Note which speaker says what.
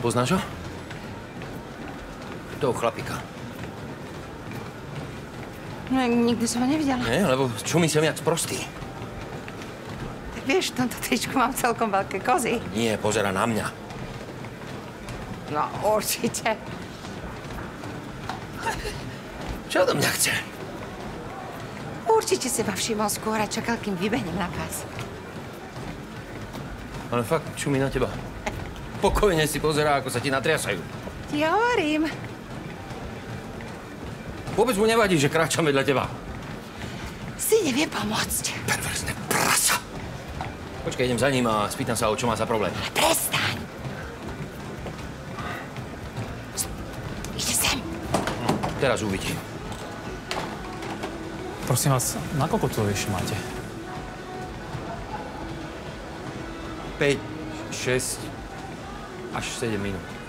Speaker 1: Poznáš ho? Toho chlapika.
Speaker 2: No, nikdy som ho nevidela.
Speaker 1: Nie, lebo čumí sem jak sprostý.
Speaker 2: Tak vieš, v tomto tričku mám celkom veľké kozy.
Speaker 1: Nie, pozera na mňa.
Speaker 2: No, určite.
Speaker 1: Čo do mňa chce?
Speaker 2: Určite si ma všimol skôr a čakal, kým vybehnem na pás.
Speaker 1: Ale fakt, čumí na teba. Pokojne si pozerá, ako sa ti natriasajú.
Speaker 2: Ti hovorím.
Speaker 1: Vôbec mu nevadí, že kráčam vedľa teba.
Speaker 2: Si nevie pomôcť.
Speaker 1: Perverzné prasa. Počkaj, idem za ním a spýtam sa, o čo má za problém.
Speaker 2: Prestaň. Ide sem.
Speaker 1: Teraz uvidím.
Speaker 3: Prosím vás, nakoľko to ešte máte?
Speaker 1: 5, 6 acho que seja menos.